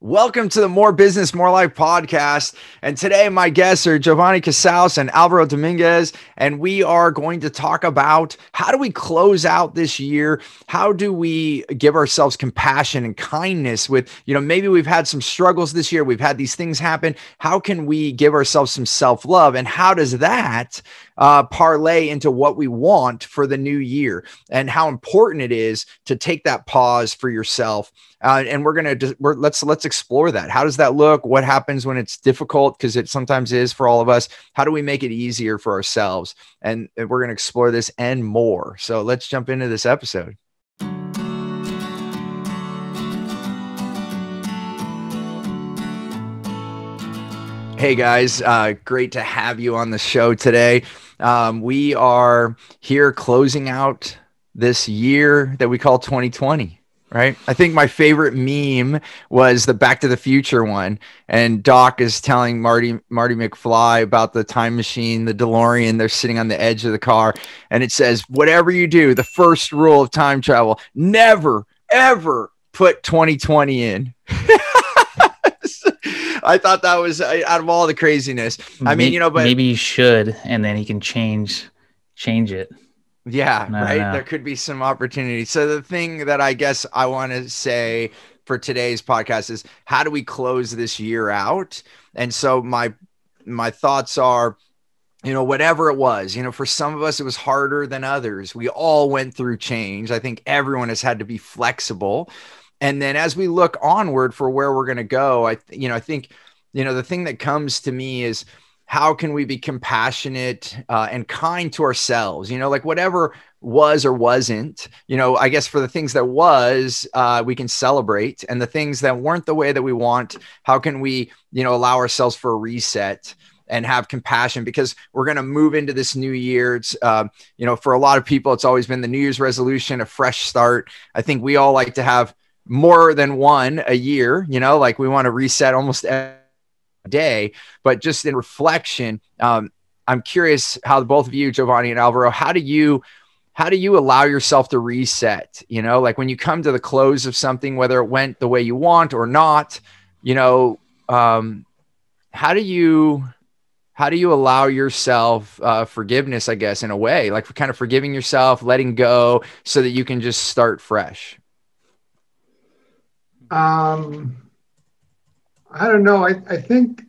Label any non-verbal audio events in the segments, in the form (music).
Welcome to the More Business, More Life podcast. And today, my guests are Jovanni Casaus and Alvaro Dominguez. And we are going to talk about how do we close out this year? How do we give ourselves compassion and kindness with, you know, maybe we've had some struggles this year, we've had these things happen. How can we give ourselves some self love? And how does that uh, parlay into what we want for the new year and how important it is to take that pause for yourself uh, and we're gonna we're, let's let's explore that. How does that look? What happens when it's difficult? Because it sometimes is for all of us. How do we make it easier for ourselves? And, we're gonna explore this and more. So let's jump into this episode. Hey guys, uh, great to have you on the show today. Um, we are here closing out this year that we call 2020 right? I think my favorite meme was the Back to the Future one, and Doc is telling Marty Marty McFly about the time machine, the DeLorean. They're sitting on the edge of the car, and it says, "Whatever you do, the first rule of time travel: never, ever put 2020 in." (laughs) I thought that was out of all the craziness. I mean, you know, but maybe you should, and then he can change change it. Yeah, no, right. No. There could be some opportunity. So the thing that I guess I want to say for today's podcast is how do we close this year out? And so my my thoughts are you know whatever it was you know for some of us it was harder than others we all went through change i think everyone has had to be flexible and then as we look onward for where we're going to go i you know i think you know the thing that comes to me is how can we be compassionate uh, and kind to ourselves you know like whatever was or wasn't you know i guess for the things that was uh, we can celebrate and the things that weren't the way that we want how can we you know allow ourselves for a reset and have compassion because we're going to move into this new year. It's, uh, you know, for a lot of people, it's always been the New Year's resolution, a fresh start. I think we all like to have more than one a year, you know, like we want to reset almost every day. But just in reflection, um, I'm curious how both of you, Jovanni and Alvaro, how do you how do you allow yourself to reset? You know, like when you come to the close of something, whether it went the way you want or not, you know, um, how do you how do you allow yourself uh, forgiveness? I guess in a way, like kind of forgiving yourself, letting go, so that you can just start fresh. Um, I don't know. I, I think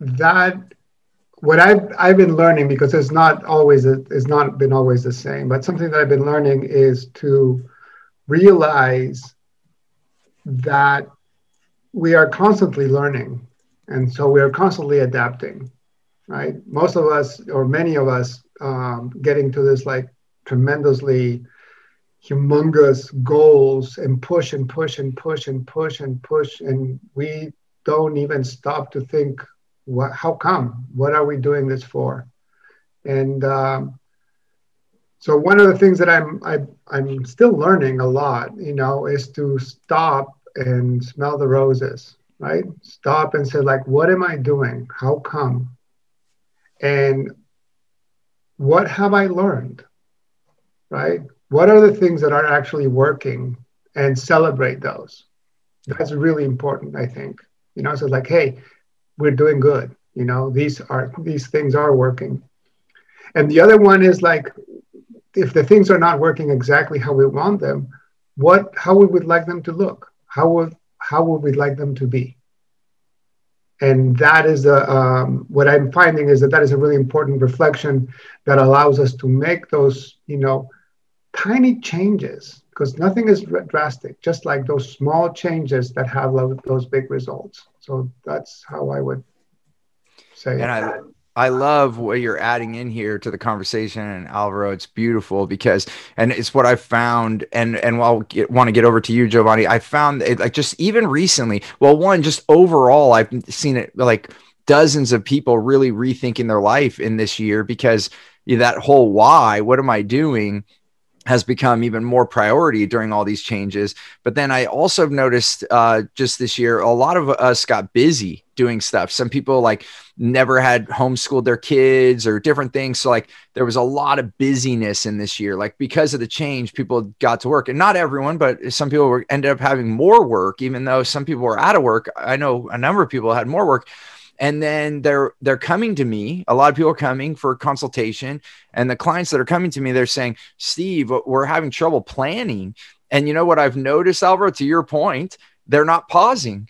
that what I've I've been learning because it's not always it's not been always the same, but something that I've been learning is to realize that we are constantly learning, and so we are constantly adapting. Right, most of us or many of us um, getting to this like tremendously humongous goals and push and push and push and push and push and we don't even stop to think, what, how come? What are we doing this for? And um, so one of the things that I'm I, am i am still learning a lot, you know, is to stop and smell the roses, right? Stop and say like, what am I doing? How come? And what have I learned? Right? What are the things that are actually working and celebrate those? That's really important, I think you know so like hey we're doing good. You know these are these things are working. And the other one is like if the things are not working exactly how we want them what how we would like them to look? How would how would we like them to be? And that is a, um, what i'm finding is that that is a really important reflection that allows us to make those you know tiny changes because nothing is drastic, just like those small changes that have those big results. So that's how I would say. And I, I love what you're adding in here to the conversation, and Alvaro, it's beautiful because, and it's what I found, and and I'll get, want to get over to you, Jovanni. I found it like just even recently. Well, one, just overall, I've seen it like dozens of people really rethinking their life in this year because you that whole why, what am I doing? Has become even more priority during all these changes. But then I also noticed uh, just this year, a lot of us got busy doing stuff. Some people like never had homeschooled their kids or different things. So like there was a lot of busyness in this year, like because of the change, people got to work and not everyone, but some people were ended up having more work, even though some people were out of work. I know a number of people had more work and then they're they're coming to me. A lot of people are coming for consultation. And the clients that are coming to me they're saying steve we're having trouble planning. And you know what i've noticed alvaro to your point they're not pausing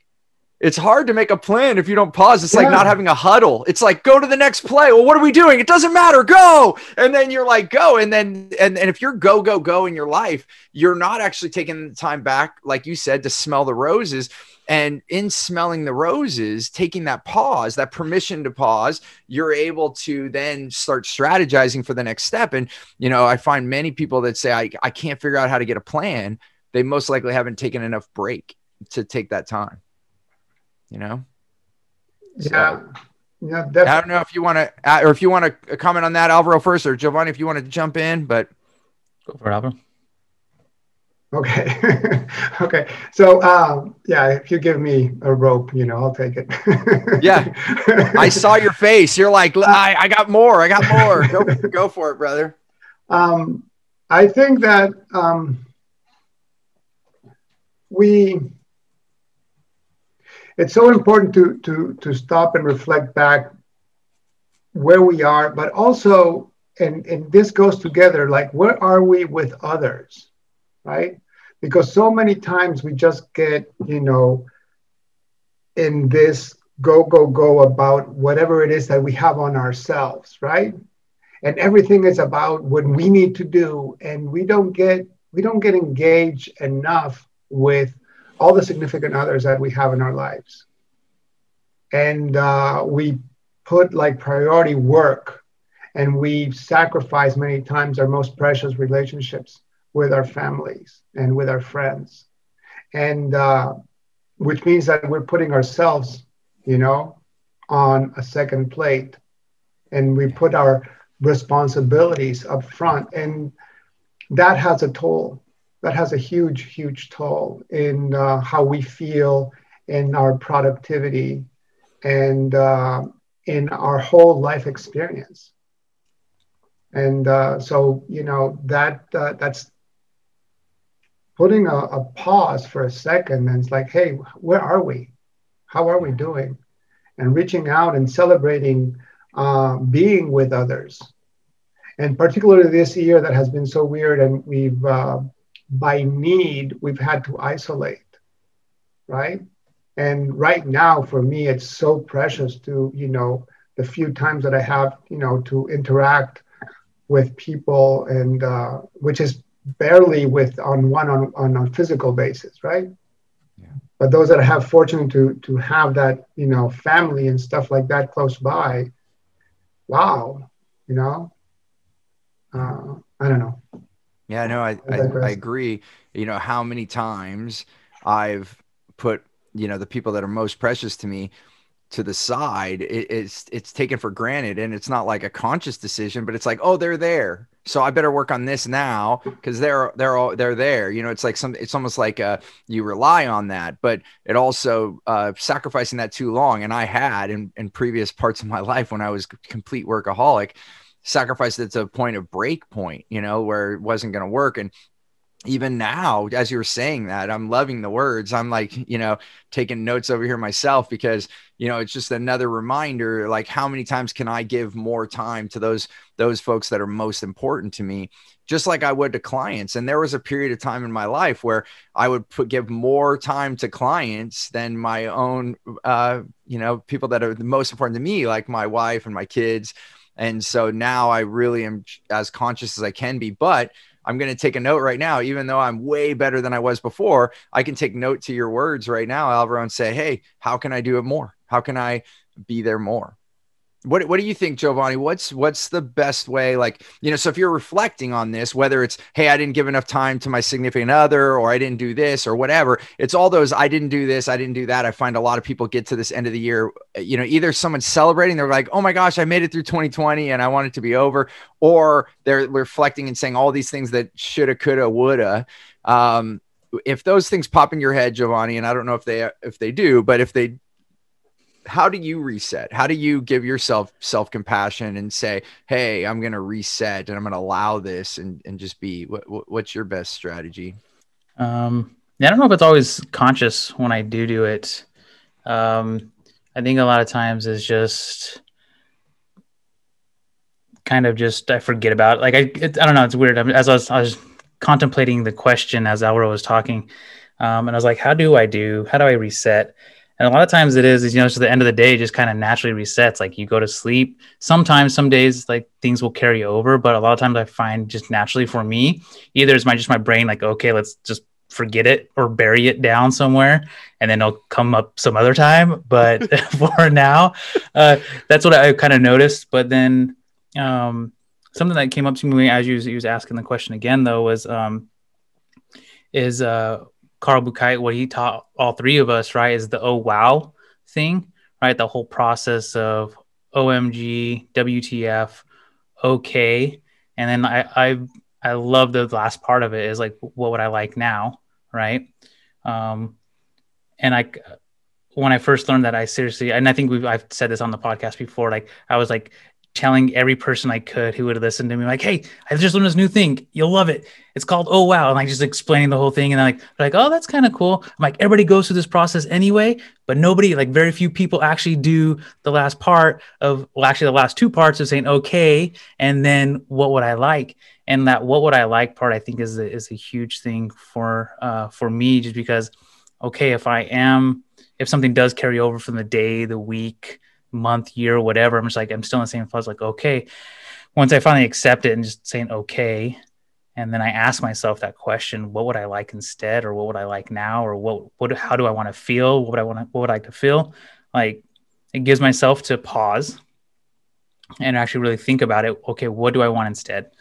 it's hard to make a plan if you don't pause. It's yeah. like not having a huddle. It's like go to the next play. Well, what are we doing? It doesn't matter. Go. And then you're like go. And then and, and if you're go go go in your life, you're not actually taking the time back, like you said, to smell the roses. And in smelling the roses, taking that pause, that permission to pause, you're able to then start strategizing for the next step. And, you know, I find many people that say, I, I can't figure out how to get a plan. They most likely haven't taken enough break to take that time, you know? Yeah. So, yeah, definitely. I don't know if you want to, or if you want to comment on that, Alvaro first, or Jovanni, if you wanted to jump in, but go for it, Alvaro. Okay. (laughs) okay. So, um, yeah, if you give me a rope, you know, I'll take it. (laughs) yeah. I saw your face. You're like, I, I got more. I got more. Go, (laughs) go for it, brother. Um, I think that um, we, it's so important to, to, to stop and reflect back where we are, but also, and, and this goes together, like, where are we with others? right? Because so many times we just get, you know, in this go, go, go about whatever it is that we have on ourselves, right? And everything is about what we need to do. And we don't get we don't get engaged enough with all the significant others that we have in our lives. And uh, we put like priority work and we sacrifice many times our most precious relationships with our families and with our friends. And uh, which means that we're putting ourselves, you know, on a second plate and we put our responsibilities up front. And that has a toll. That has a huge, huge toll in uh, how we feel, in our productivity, and uh, in our whole life experience. And uh, so, you know, that uh, that's putting a, a pause for a second and it's like, hey, where are we? How are we doing? And reaching out and celebrating uh, being with others. And particularly this year that has been so weird, and we've, uh, by need, we've had to isolate, right? And right now, for me, it's so precious to, you know, the few times that I have, you know, to interact with people, and uh, which is barely with on one on, on a physical basis, right? Yeah. But those that have fortunate to to have that, you know, family and stuff like that close by, wow, you know, uh, I don't know. Yeah, no, I, I, I agree. You know, how many times I've put, you know, the people that are most precious to me to the side it, it's it's taken for granted and it's not like a conscious decision but it's like oh they're there so i better work on this now because they're they're all they're there you know it's like some it's almost like uh you rely on that but it also uh sacrificing that too long and i had in, in previous parts of my life when i was complete workaholic sacrificed it to a point of break point you know where it wasn't going to work and even now, as you're saying that, I'm loving the words. I'm like, you know, taking notes over here myself because, you know, it's just another reminder like how many times can I give more time to those those folks that are most important to me, just like I would to clients. And there was a period of time in my life where I would put give more time to clients than my own uh, you know, people that are the most important to me, like my wife and my kids. And so now I really am as conscious as I can be, but I'm going to take a note right now, even though I'm way better than I was before. I can take note to your words right now, Alvaro, and say, hey, how can I do it more? How can I be there more? What what do you think jovanni? What's what's the best way like you know so if you're reflecting on this whether it's hey i didn't give enough time to my significant other or i didn't do this or whatever it's all those i didn't do this i didn't do that i find a lot of people get to this end of the year you know either someone's celebrating they're like oh my gosh i made it through 2020 and i want it to be over or they're reflecting and saying all these things that shoulda coulda woulda. Um, if those things pop in your head jovanni and i don't know if they if they do but if they how do you reset? How do you give yourself self compassion and say, "Hey, I'm going to reset and I'm going to allow this and and just be." What, what's your best strategy? Um, I don't know if it's always conscious when I do do it. Um, I think a lot of times is just kind of just I forget about it. like I it, I don't know it's weird as I was I was contemplating the question as Alvaro was talking um, and I was like how do I do how do I reset and a lot of times it is, is you know, to the end of the day, just kind of naturally resets. Like you go to sleep. Sometimes, some days, like things will carry over, but a lot of times I find just naturally for me, either is my just my brain like, okay, let's just forget it or bury it down somewhere, and then it'll come up some other time. But (laughs) for now, uh, that's what I kind of noticed. But then um, something that came up to me as you was, you was asking the question again, though, was um, is uh Carl Buchheit, what he taught all three of us, right, is the oh wow thing, right? The whole process of OMG, WTF, okay. And then I I I love the last part of it is like what would I like now, right? Um and I when I first learned that I seriously and I think we've I've said this on the podcast before, like I was like telling every person I could who would listen to me, like, "Hey, I just learned this new thing. You'll love it. It's called Oh Wow," and like just explaining the whole thing, and like, like, "Oh, that's kind of cool." I'm like, everybody goes through this process anyway, but nobody, like, very few people actually do the last part of, well, actually, the last two parts of saying okay, and then what would I like, and that what would I like part, I think, is a, is a huge thing for uh, for me, just because, okay, if I am, if something does carry over from the day, the week month, year, whatever. I'm just like, I'm still in the same fuzz, like, okay. Once I finally accept it and just saying okay, and then I ask myself that question, what would I like instead, or what would I like now, or what what how do I want to feel? What would I want to what would I like to feel? Like it gives myself to pause and actually really think about it. Okay, what do I want instead?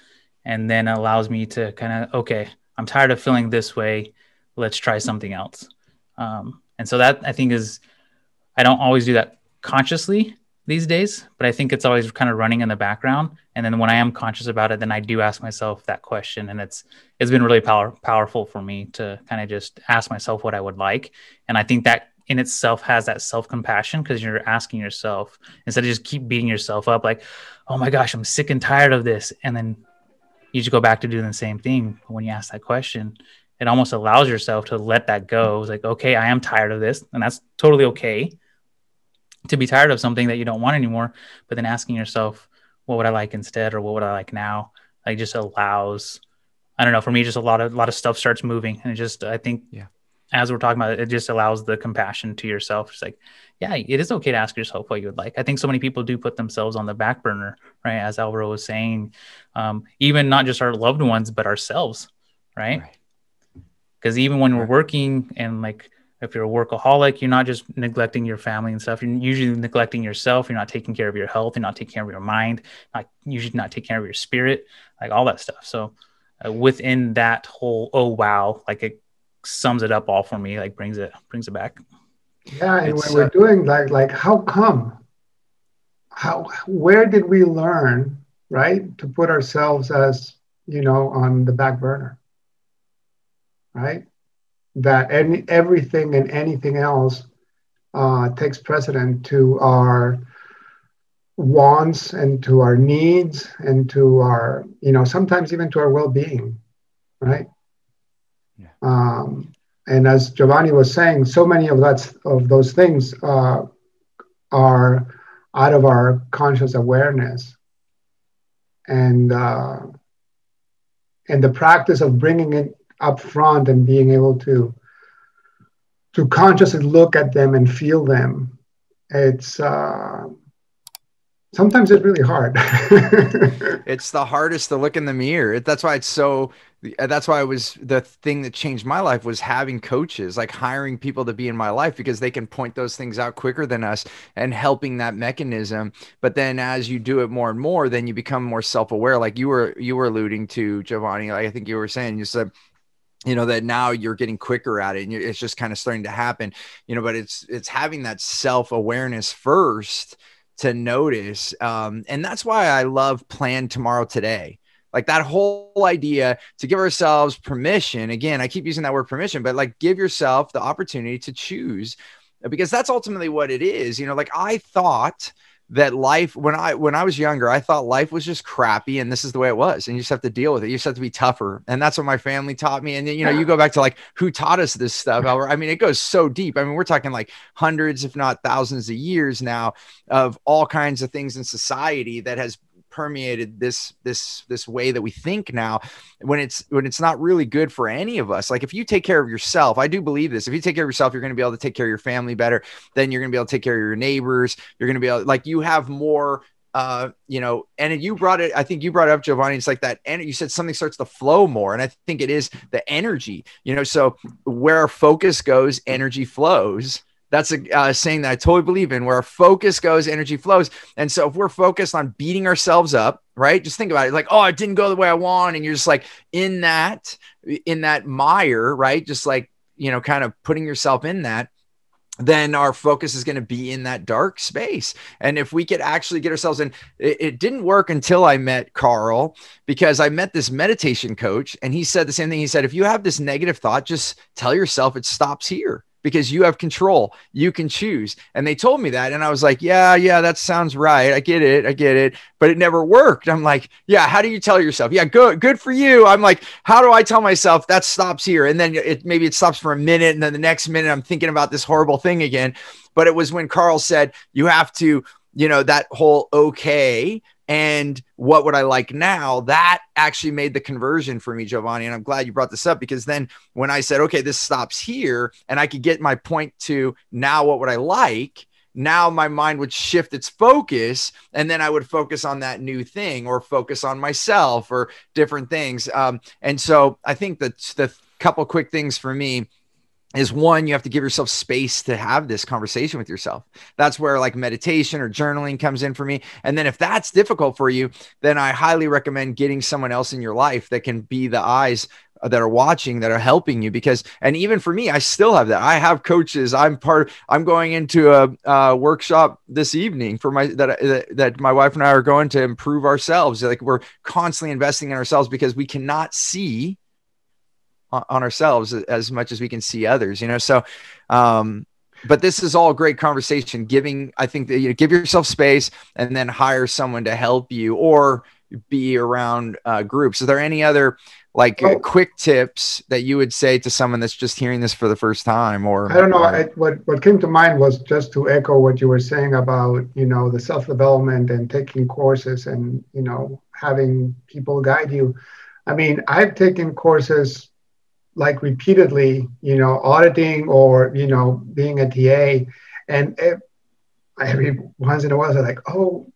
And then allows me to kind of, okay, I'm tired of feeling this way. Let's try something else. Um, and so that I think is, I don't always do that consciously these days, but I think it's always kind of running in the background. And then when I am conscious about it, then I do ask myself that question, and it's it's been really power, powerful for me to kind of just ask myself what I would like. And I think that in itself has that self compassion because you're asking yourself instead of just keep beating yourself up like, oh my gosh, I'm sick and tired of this, and then you just go back to doing the same thing. When you ask that question, it almost allows yourself to let that go. It's like, okay, I am tired of this, and that's totally okay to be tired of something that you don't want anymore, but then asking yourself, what would I like instead, or what would I like now? Like just allows, I don't know, for me, just a lot of a lot of stuff starts moving, and it just I think, yeah, as we're talking about it, it just allows the compassion to yourself. It's like, yeah, it is okay to ask yourself what you would like. I think so many people do put themselves on the back burner, right? As Alvaro was saying, um, even not just our loved ones, but ourselves, right? Because right. even when right. we're working and like if you're a workaholic, you're not just neglecting your family and stuff. You're usually neglecting yourself. You're not taking care of your health. You're not taking care of your mind. Not usually not taking care of your spirit, like all that stuff. So uh, within that whole, oh wow, like it sums it up all for me. Like brings it brings it back. Yeah, and it's, when we're uh, doing like like how come? How where did we learn right to put ourselves as you know on the back burner? Right that any, everything and anything else uh, takes precedent to our wants and to our needs and to our, you know, sometimes even to our well-being, right? Yeah. Um, and as Jovanni was saying, so many of that of those things uh, are out of our conscious awareness, and uh, and the practice of bringing it up front and being able to to consciously look at them and feel them it's uh, sometimes it's really hard. (laughs) it's the hardest to look in the mirror. That's why it's so that's why it was the thing that changed my life was having coaches, like hiring people to be in my life because they can point those things out quicker than us and helping that mechanism. But then as you do it more and more, then you become more self-aware. Like you were you were alluding to Jovanni, like I think you were saying, you said you know that now you're getting quicker at it and it's just kind of starting to happen you know but it's it's having that self-awareness first to notice. Um, and that's why I love Plan Tomorrow Today. Like that whole idea to give ourselves permission. Again, I keep using that word permission, but like give yourself the opportunity to choose because that's ultimately what it is. You know, like I thought that life when I when I was younger, I thought life was just crappy and this is the way it was. And you just have to deal with it. You just have to be tougher. And that's what my family taught me. And then, you know, you go back to like who taught us this stuff. I mean, it goes so deep. I mean, we're talking like hundreds, if not thousands of years now of all kinds of things in society that has permeated this this this way that we think now when it's when it's not really good for any of us. Like if you take care of yourself i do believe this if you take care of yourself you're going to be able to take care of your family better. Then you're going to be able to take care of your neighbors. You're going to be able like you have more uh you know and you brought it i think you brought up jovanni it's like that and you said something starts to flow more and i think it is the energy you know? So where focus goes energy flows that's a uh, saying that I totally believe in. Where our focus goes, energy flows. And so if we're focused on beating ourselves up, right? Just think about it. Like, oh, it didn't go the way I want, and you're just like in that, in that mire, right? Just like you know, kind of putting yourself in that. Then our focus is going to be in that dark space. And if we could actually get ourselves in, it, it didn't work until I met Carl because I met this meditation coach and he said the same thing. He said, if you have this negative thought, just tell yourself it stops here because you have control. You can choose. And they told me that. And I was like, yeah, yeah, that sounds right. I get it. I get it. But it never worked. I'm like, yeah, how do you tell yourself? Yeah, good, good for you. I'm like, how do I tell myself that stops here? And then it maybe it stops for a minute. And then the next minute I'm thinking about this horrible thing again. But it was when Carl said, you have to, you know, that whole okay and what would I like now? That actually made the conversion for me, Jovanni. And I'm glad you brought this up because then when I said, okay, this stops here, and I could get my point to now, what would I like? Now my mind would shift its focus, and then I would focus on that new thing or focus on myself or different things. Um, and so I think that the couple quick things for me is one you have to give yourself space to have this conversation with yourself. That's where like meditation or journaling comes in for me. And then if that's difficult for you then i highly recommend getting someone else in your life that can be the eyes that are watching that are helping you. Because and even for me i still have that. I have coaches. I'm part i'm going into a, workshop this evening for my that, that that my wife and i are going to improve ourselves. Like we're constantly investing in ourselves because we cannot see on ourselves as much as we can see others you know? So um but this is all great conversation giving i think that you know, give yourself space and then hire someone to help you or be around uh, groups. Is there any other like oh. quick tips that you would say to someone that's just hearing this for the first time or i don't know. I, what what came to mind was just to echo what you were saying about you know the self development and taking courses and you know having people guide you. I mean i've taken courses like repeatedly, you know, auditing or, you know, being a TA. And it, every once in a while, they're like, oh,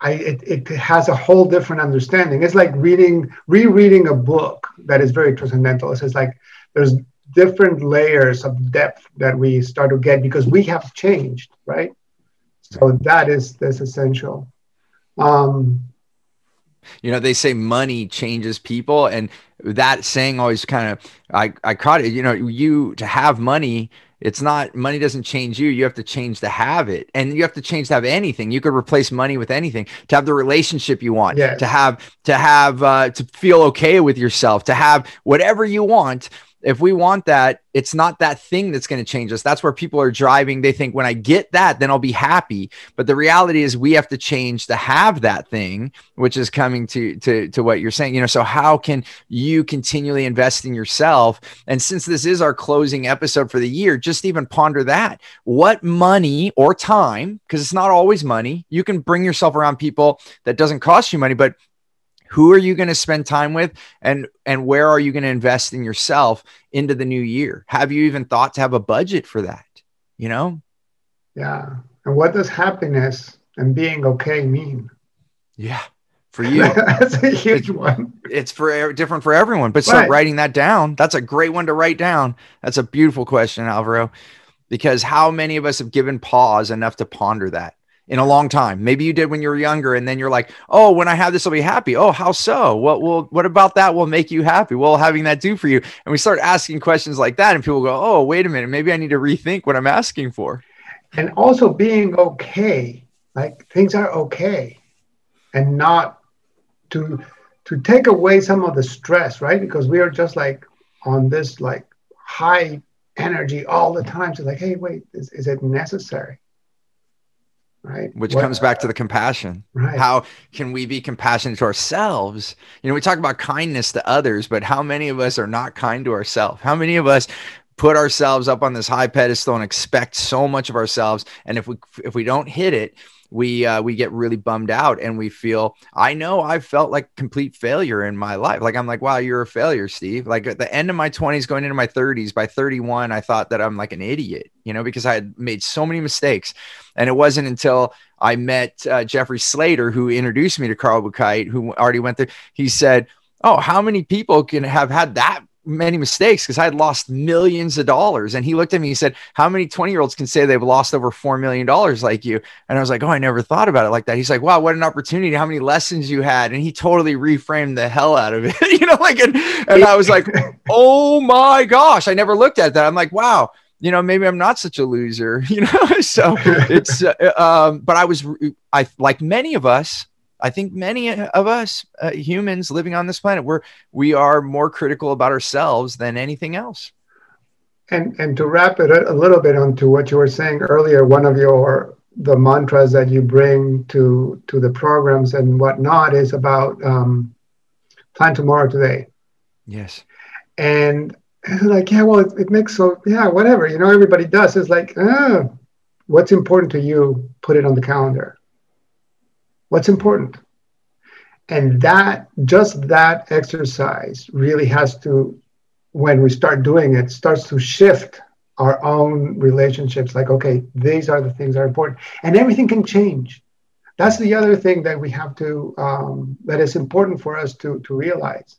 I, it, it has a whole different understanding. It's like reading, rereading a book that is very transcendental. It's like there's different layers of depth that we start to get because we have changed, right? So that is that's essential. Um, you know, they say money changes people, and that saying always kind of I, I caught it. You know, you to have money, it's not money doesn't change you. You have to change to have it. And you have to change to have anything. You could replace money with anything to have the relationship you want, yes. to have to have uh, to feel okay with yourself, to have whatever you want if we want that, it's not that thing that's going to change us. That's where people are driving. They think when I get that, then I'll be happy. But the reality is we have to change to have that thing, which is coming to to to what you're saying. You know, so how can you continually invest in yourself? And since this is our closing episode for the year, just even ponder that. What money or time, because it's not always money, you can bring yourself around people that doesn't cost you money, but who are you going to spend time with and and where are you going to invest in yourself into the new year have you even thought to have a budget for that you know yeah and what does happiness and being okay mean? Yeah, for you, (laughs) that's a huge one. It's for different for everyone, but start right. writing that down. That's a great one to write down. That's a beautiful question, Alvaro, because how many of us have given pause enough to ponder that? In a long time. Maybe you did when you were younger, and then you're like, "Oh, when I have this, I'll be happy." Oh, how so? What will? What about that will make you happy? Will having that do for you? And we start asking questions like that, and people go, "Oh, wait a minute, maybe I need to rethink what I'm asking for." And also being okay, like things are okay, and not to to take away some of the stress, right? Because we are just like on this like high energy all the time. So like, hey, wait, is, is it necessary? Right. Which what, comes back to the compassion. Right. How can we be compassionate to ourselves? You know we talk about kindness to others but how many of us are not kind to ourselves? How many of us put ourselves up on this high pedestal and expect so much of ourselves? And if we if we don't hit it we uh, we get really bummed out and we feel i know i've felt like complete failure in my life. Like i'm like wow you're a failure steve. Like at the end of my 20s going into my 30s by 31 i thought that i'm like an idiot you know because i had made so many mistakes. And it wasn't until i met uh, jeffrey slater who introduced me to carl buchheit who already went there he said oh how many people can have had that many mistakes because I had lost millions of dollars. And he looked at me, he said, How many 20 year olds can say they've lost over $4 million like you? And I was like, Oh, I never thought about it like that. He's like, Wow, what an opportunity. How many lessons you had. And he totally reframed the hell out of it, (laughs) you know, like, and, and I was like, Oh my gosh, I never looked at that. I'm like, Wow. You know, maybe I'm not such a loser, (laughs) you know. (laughs) so it's, uh, um, but I was, I like many of us, I think many of us uh, humans living on this planet, we're we are more critical about ourselves than anything else. And and to wrap it a little bit onto what you were saying earlier, one of your the mantras that you bring to to the programs and whatnot is about um, plan tomorrow today. Yes. And like, yeah, well, it, it, makes so yeah, whatever. You know, everybody does. It's like, ah, what's important to you? Put it on the calendar what's important? And that just that exercise really has to when we start doing it starts to shift our own relationships. Like okay these are the things that are important. And everything can change. That's the other thing that we have to um, that is important for us to to realize.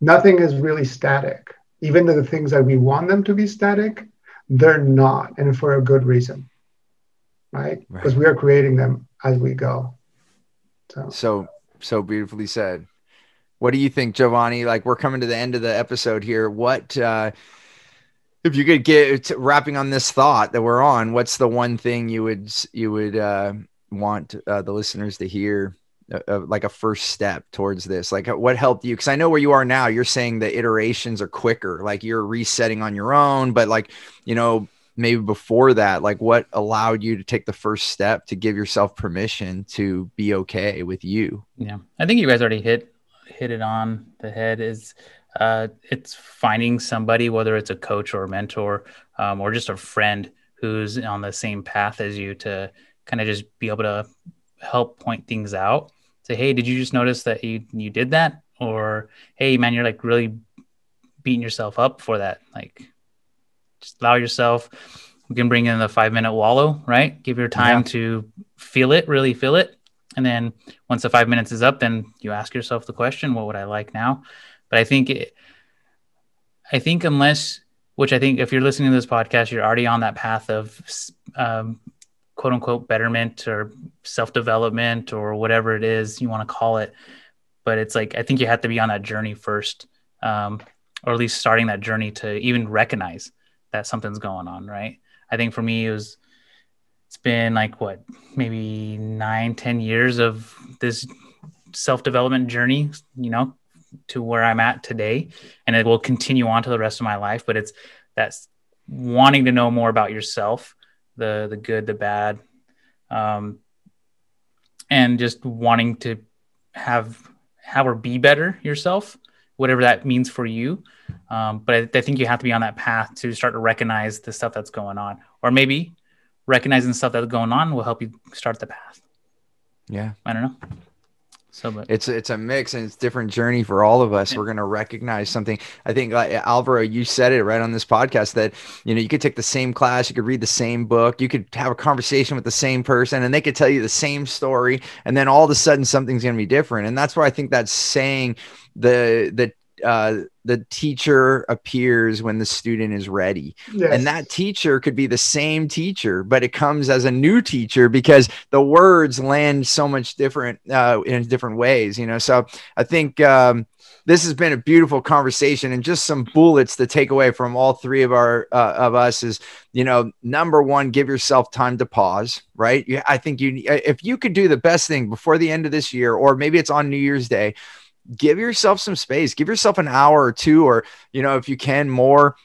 Nothing is really static. Even the things that we want them to be static they're not and for a good reason right because right. we are creating them as we go. So. so so beautifully said. What do you think, Jovanni? Like we're coming to the end of the episode here. What uh if you could get wrapping on this thought that we're on, what's the one thing you would you would uh want uh, the listeners to hear uh, uh, like a first step towards this like what helped you because i know where you are now you're saying the iterations are quicker like you're resetting on your own but like you know maybe before that like what allowed you to take the first step to give yourself permission to be okay with you? Yeah. I think you guys already hit hit it on the head is uh, it's finding somebody whether it's a coach or a mentor um, or just a friend who's on the same path as you to kind of just be able to help point things out. Say hey did you just notice that you you did that? Or hey man you're like really beating yourself up for that like just allow yourself. We can bring in the five minute wallow, right? Give your time yeah. to feel it, really feel it. And then once the five minutes is up, then you ask yourself the question, what would I like now? But I think, it, I think unless, which I think if you're listening to this podcast, you're already on that path of um, quote unquote betterment or self development or whatever it is you want to call it. But it's like, I think you have to be on that journey first, um, or at least starting that journey to even recognize that something's going on, right? I think for me, it was, it's been like what, maybe nine, ten years of this self development journey, you know, to where I'm at today. And it will continue on to the rest of my life. But it's that's wanting to know more about yourself, the, the good, the bad, um, and just wanting to have, have or be better yourself, whatever that means for you. Um, but I, I, think you have to be on that path to start to recognize the stuff that's going on, or maybe recognizing the stuff that's going on will help you start the path. Yeah, I don't know. So it's it's a mix and it's different journey for all of us. We're gonna recognize something. I think like Alvaro, you said it right on this podcast that you know you could take the same class, you could read the same book, you could have a conversation with the same person, and they could tell you the same story, and then all of a sudden something's gonna be different. And that's why I think that's saying the the uh, the teacher appears when the student is ready. Yes. And that teacher could be the same teacher, but it comes as a new teacher because the words land so much different uh, in different ways, you know. So I think um, this has been a beautiful conversation and just some bullets to take away from all three of our uh, of us is you know number one give yourself time to pause right i think you if you could do the best thing before the end of this year or maybe it's on new year's day give yourself some space give yourself an hour or two or you know if you can more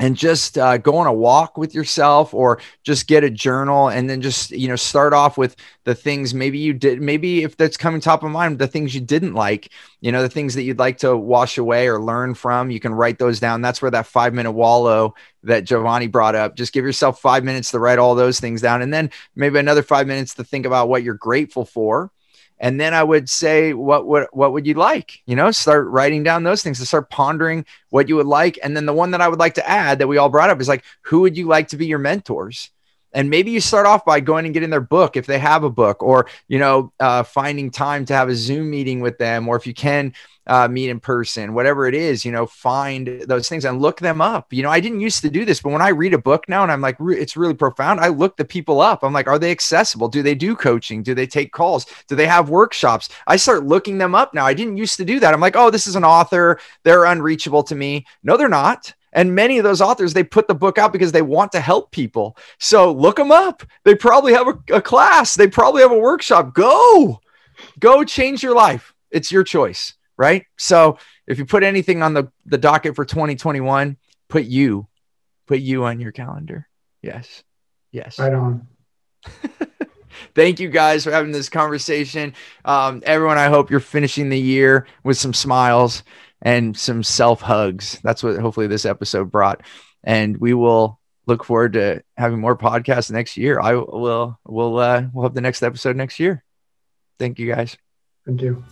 and just uh, go on a walk with yourself or just get a journal and then just you know start off with the things maybe you did maybe if that's coming top of mind the things you didn't like you know the things that you'd like to wash away or learn from you can write those down. That's where that five minute wallow that jovanni brought up. Just give yourself five minutes to write all those things down and then maybe another five minutes to think about what you're grateful for and then i would say what would what would you like? You know start writing down those things to start pondering what you would like. And then the one that i would like to add that we all brought up is like who would you like to be your mentors and maybe you start off by going and getting their book if they have a book or you know uh, finding time to have a zoom meeting with them or if you can uh, meet in person, whatever it is, you know, find those things and look them up. You know, I didn't used to do this, but when I read a book now and I'm like, it's really profound, I look the people up. I'm like, are they accessible? Do they do coaching? Do they take calls? Do they have workshops? I start looking them up now. I didn't used to do that. I'm like, oh, this is an author. They're unreachable to me. No, they're not. And many of those authors, they put the book out because they want to help people. So look them up. They probably have a, a class, they probably have a workshop. Go, go change your life. It's your choice right? So if you put anything on the, the docket for 2021, put you, put you on your calendar. Yes. Yes. Right on. (laughs) Thank you guys for having this conversation. Um, everyone, I hope you're finishing the year with some smiles and some self hugs. That's what hopefully this episode brought. And we will look forward to having more podcasts next year. I will, we'll, uh, we'll have the next episode next year. Thank you guys. Thank you.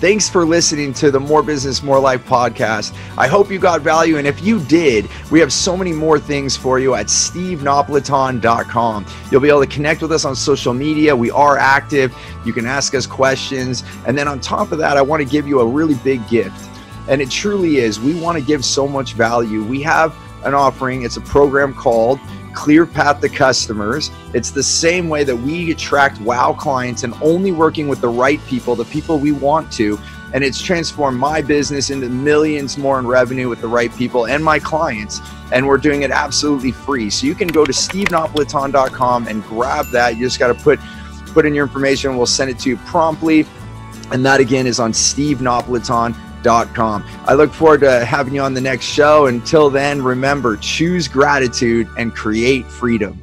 Thanks for listening to the More Business, More Life podcast. I hope you got value. And if you did, we have so many more things for you at stevenapolitan.com. You'll be able to connect with us on social media. We are active. You can ask us questions. And then on top of that, I want to give you a really big gift. And it truly is. We want to give so much value. We have an offering, it's a program called clear path to customers. It's the same way that we attract wow clients and only working with the right people, the people we want to. And it's transformed my business into millions more in revenue with the right people and my clients. And we're doing it absolutely free. So you can go to stevenapolitan.com and grab that. You just got to put put in your information. We'll send it to you promptly. And that again is on I look forward to having you on the next show. Until then, remember choose gratitude and create freedom.